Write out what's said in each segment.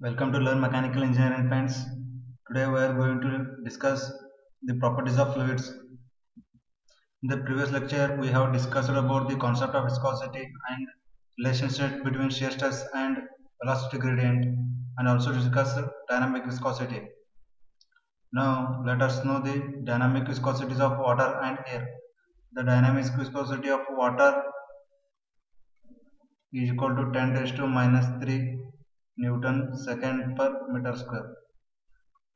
Welcome to Learn Mechanical Engineering friends. Today we are going to discuss the properties of fluids. In the previous lecture we have discussed about the concept of viscosity and relationship between shear stress and velocity gradient and also discussed dynamic viscosity. Now let us know the dynamic viscosities of water and air. The dynamic viscosity of water is equal to 10 raised to minus 3 Newton second per meter square.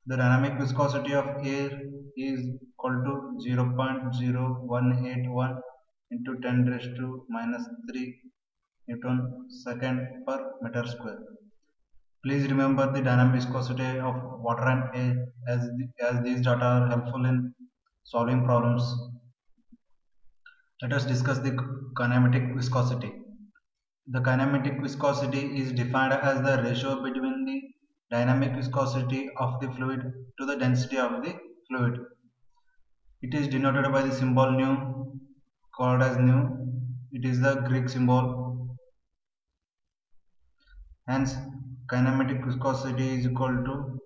The dynamic viscosity of air is equal to 0.0181 into 10 raised to minus 3 Newton second per meter square. Please remember the dynamic viscosity of water and air as, the, as these data are helpful in solving problems. Let us discuss the kinematic viscosity. The kinematic viscosity is defined as the ratio between the dynamic viscosity of the fluid to the density of the fluid. It is denoted by the symbol nu called as nu. It is the Greek symbol. Hence, kinematic viscosity is equal to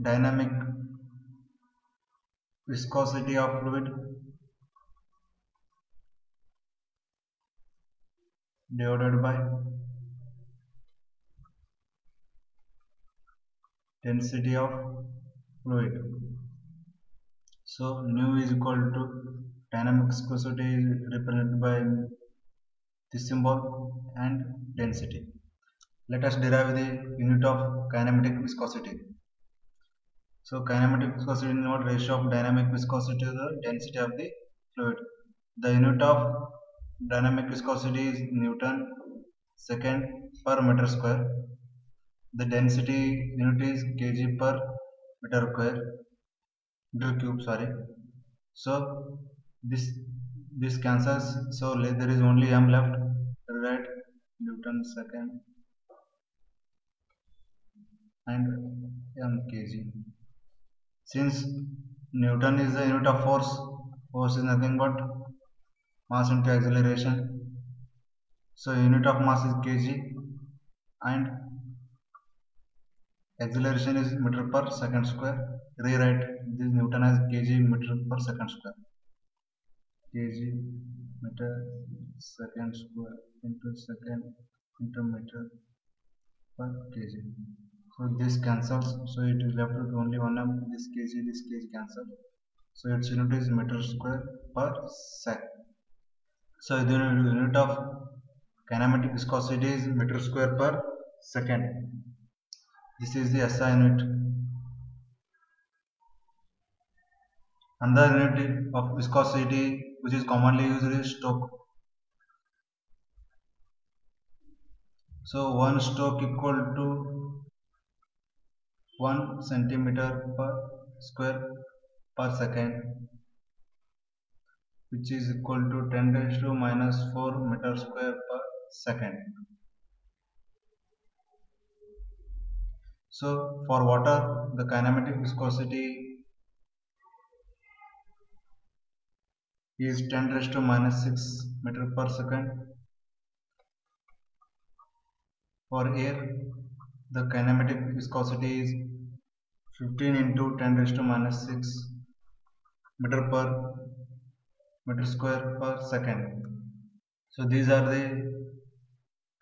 dynamic viscosity of fluid divided by density of fluid. So nu is equal to dynamic viscosity is represented by this symbol and density. Let us derive the unit of kinematic viscosity. So kinematic viscosity is not ratio of dynamic viscosity to the density of the fluid. The unit of dynamic viscosity is Newton second per meter square. The density unit is kg per meter square meter cube sorry. So this this cancels so there is only m left right Newton second and m kg since Newton is the unit of force force is nothing but mass into acceleration. So unit of mass is kg and acceleration is meter per second square. Rewrite this Newton as kg meter per second square. kg meter second square into second into meter per kg so this cancels. So it is left with only one of this kg this kg cancel so its unit is meter square per sec. So the unit of kinematic viscosity is meter square per second. This is the SI unit. Another unit of viscosity which is commonly used is Stokes so one Stokes equal to 1 centimeter per square per second which is equal to 10 raised to minus 4 meter square per second. So for water the kinematic viscosity is 10 raised to minus 6 meter per second. For air the kinematic viscosity is 15 into 10 raised to minus 6 meter per meter square per second. So these are the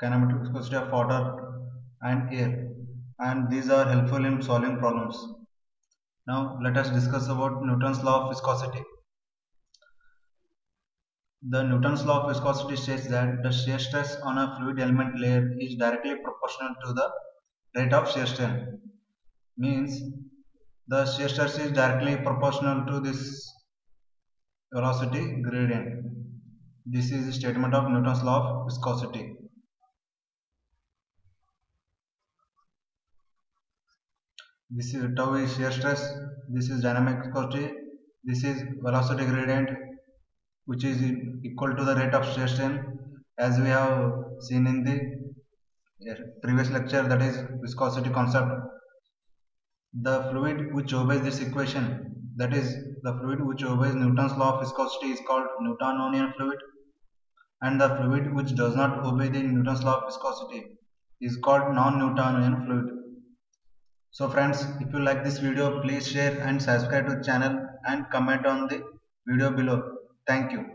kinematic viscosity of water and air and these are helpful in solving problems. Now let us discuss about Newton's law of viscosity. The Newton's law of viscosity states that the shear stress on a fluid element layer is directly proportional to the rate of shear strain. Means the shear stress is directly proportional to this velocity gradient. This is the statement of Newton's law of viscosity. This is tau is shear stress, this is dynamic viscosity, this is velocity gradient which is equal to the rate of shear strain as we have seen in the previous lecture that is viscosity concept. The fluid which obeys this equation that is the fluid which obeys Newton's law of viscosity is called Newtonian fluid and the fluid which does not obey the Newton's law of viscosity is called non-Newtonian fluid. So friends, if you like this video, please share and subscribe to the channel and comment on the video below. Thank you.